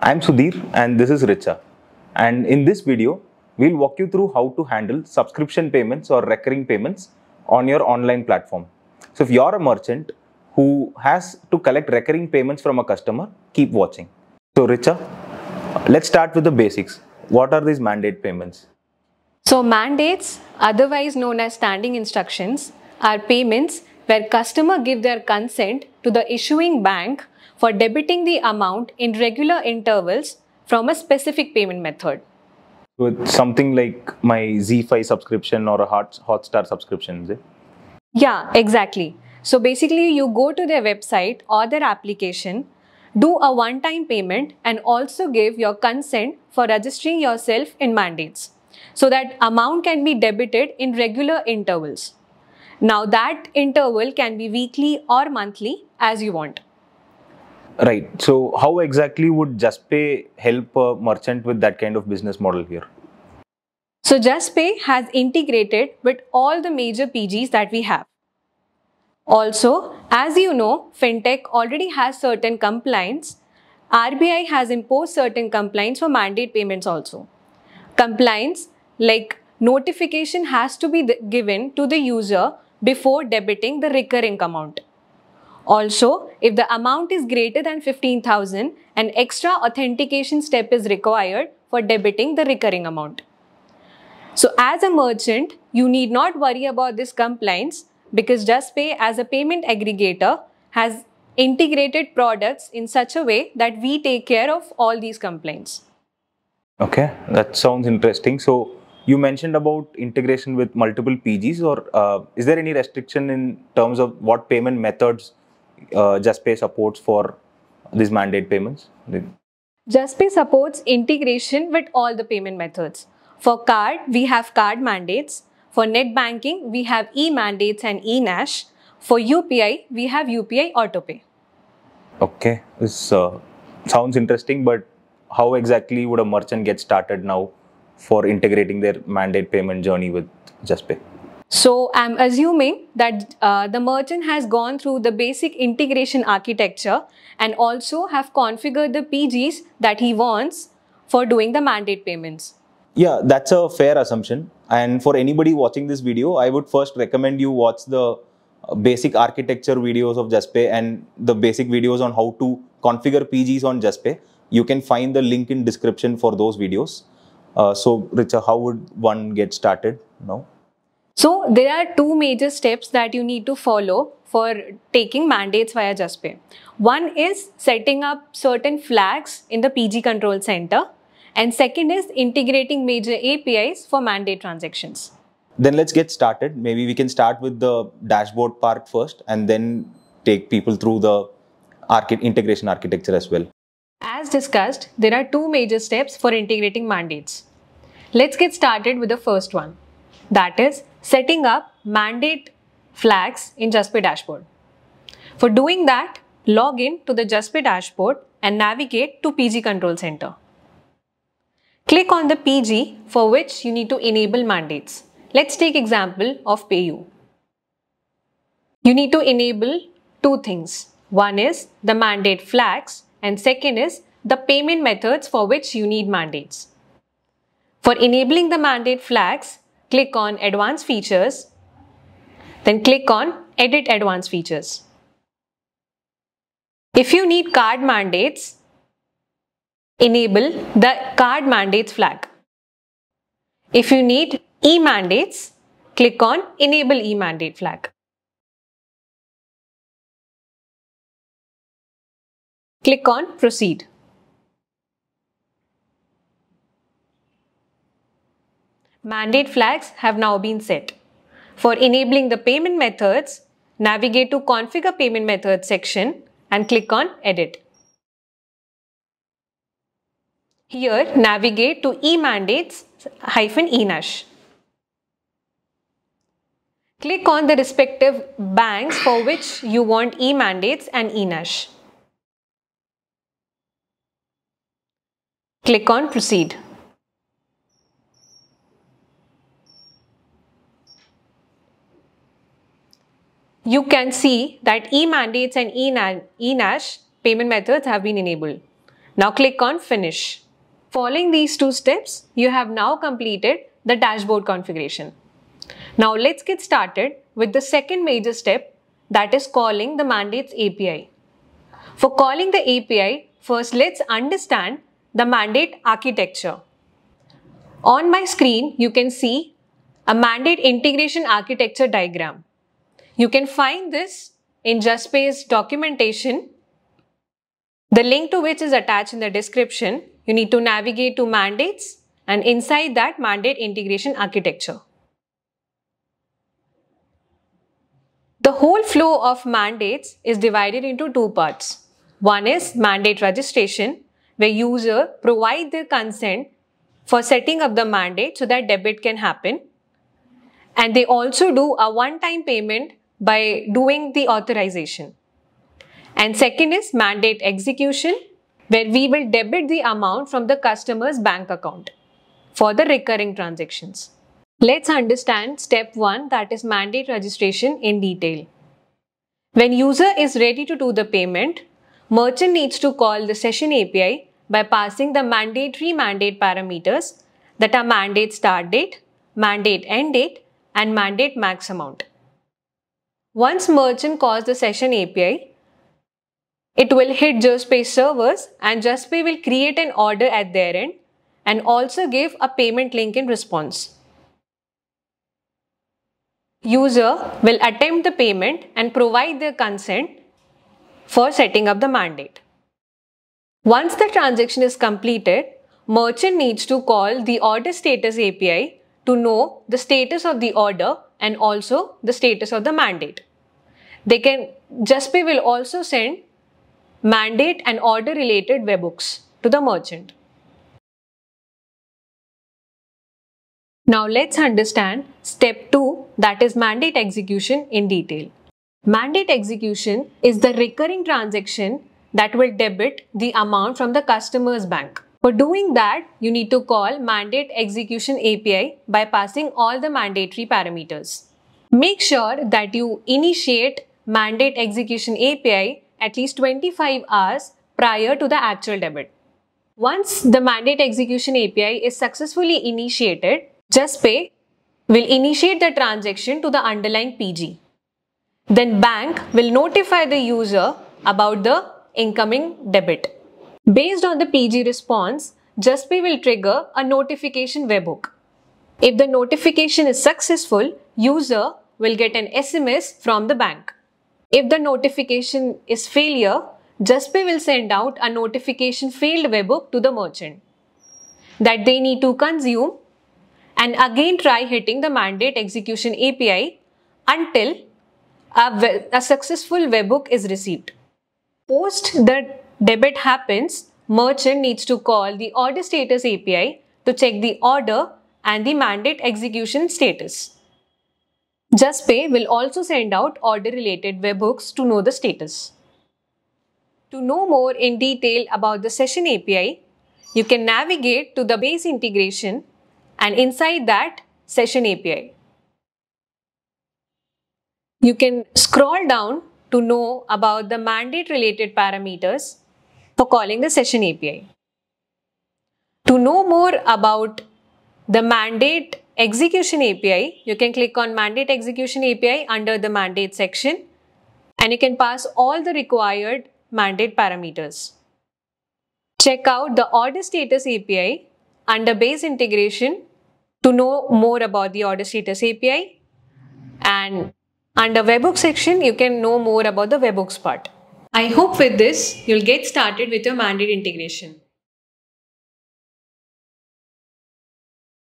I'm Sudhir and this is Richa. And in this video, we'll walk you through how to handle subscription payments or recurring payments on your online platform. So if you're a merchant who has to collect recurring payments from a customer, keep watching. So Richa, let's start with the basics. What are these mandate payments? So, mandates, otherwise known as standing instructions, are payments where customer give their consent to the issuing bank for debiting the amount in regular intervals from a specific payment method. With something like my ZEE5 subscription or a Hot Hotstar subscription, it? Yeah, exactly. So basically, you go to their website or their application, do a one time payment, and also give your consent for registering yourself in mandates so that amount can be debited in regular intervals. Now, that interval can be weekly or monthly as you want. Right. So how exactly would Juspay help a merchant with that kind of business model here? So, Juspay has integrated with all the major PGs that we have. Also, as you know, FinTech already has certain compliance. RBI has imposed certain compliance for mandate payments also. Compliance like notification has to be given to the user before debiting the recurring amount. Also, if the amount is greater than 15,000, an extra authentication step is required for debiting the recurring amount. So, as a merchant, you need not worry about this compliance because Juspay, as a payment aggregator, has integrated products in such a way that we take care of all these complaints. Okay, that sounds interesting. So you mentioned about integration with multiple PGs, or uh, is there any restriction in terms of what payment methods uh, Juspay supports for these mandate payments? Juspay supports integration with all the payment methods. For card, we have card mandates. For net banking, we have e mandates and e NACH. For UPI, we have UPI autopay. Okay, this uh, sounds interesting, but how exactly would a merchant get started now for integrating their mandate payment journey with Juspay? So I'm assuming that uh, the merchant has gone through the basic integration architecture and also have configured the PGs that he wants for doing the mandate payments. Yeah, that's a fair assumption. And for anybody watching this video, I would first recommend you watch the uh, basic architecture videos of Juspay and the basic videos on how to configure PGs on Juspay. You can find the link in description for those videos. Uh, so, Richa, how would one get started now? So there are two major steps that you need to follow for taking mandates via Juspay. One is setting up certain flags in the PG control center and second is integrating major APIs for mandate transactions. Then let's get started. Maybe we can start with the dashboard part first and then take people through the archi- integration architecture as well. As discussed, there are two major steps for integrating mandates. Let's get started with the first one. That is setting up mandate flags in Juspay dashboard. For doing that, log in to the Juspay dashboard and navigate to PG Control Center. Click on the PG for which you need to enable mandates. Let's take example of PayU. You need to enable two things. One is the mandate flags and second is the payment methods for which you need mandates. For enabling the mandate flags, click on Advanced Features, then click on Edit Advanced Features. If you need card mandates, enable the card mandates flag. If you need e-mandates, click on Enable e-mandate flag. Click on Proceed. Mandate flags have now been set. For enabling the payment methods, navigate to Configure Payment Methods section and click on Edit. Here, navigate to eMandates hyphen eNACH. Click on the respective banks for which you want eMandates and eNACH. Click on Proceed. You can see that e-mandates and e-NACH payment methods have been enabled. Now click on Finish. Following these two steps, you have now completed the dashboard configuration. Now let's get started with the second major step that is calling the mandates API. For calling the API, first let's understand the mandate architecture. On my screen, you can see a mandate integration architecture diagram. You can find this in Juspay's documentation, the link to which is attached in the description. You need to navigate to mandates and inside that mandate integration architecture. The whole flow of mandates is divided into two parts. One is mandate registration, where user provide their consent for setting up the mandate so that debit can happen. And they also do a one-time payment by doing the authorization. And second is mandate execution, where we will debit the amount from the customer's bank account for the recurring transactions. Let's understand step 1 that is mandate registration in detail. When user is ready to do the payment, merchant needs to call the session API by passing the mandatory mandate parameters that are mandate start date, mandate end date and mandate max amount. Once merchant calls the session API, it will hit Juspay servers and Juspay will create an order at their end and also give a payment link in response. User will attempt the payment and provide their consent for setting up the mandate. Once the transaction is completed, merchant needs to call the order status API to know the status of the order and also the status of the mandate. They can, Juspay will also send mandate and order related webhooks to the merchant. Now let's understand step 2 that is mandate execution in detail. Mandate execution is the recurring transaction that will debit the amount from the customer's bank. For doing that, you need to call mandate execution API by passing all the mandatory parameters. Make sure that you initiate mandate execution API at least 25 hours prior to the actual debit. Once the mandate execution API is successfully initiated, Juspay will initiate the transaction to the underlying PG. Then bank will notify the user about the incoming debit. Based on the PG response, Juspay will trigger a notification webhook. If the notification is successful, user will get an SMS from the bank. If the notification is failure, Juspay will send out a notification failed webhook to the merchant that they need to consume and again try hitting the mandate execution API until a, a successful webhook is received. Post the debit happens, merchant needs to call the order status API to check the order and the mandate execution status. Juspay will also send out order related webhooks to know the status. To know more in detail about the session API, you can navigate to the base integration and inside that session API. You can scroll down to know about the mandate related parameters for calling the session API. To know more about the mandate execution API, you can click on mandate execution API under the mandate section and you can pass all the required mandate parameters. Check out the order status API under base integration to know more about the order status API and under webhook section you can know more about the webhooks part. I hope with this you'll get started with your mandate integration.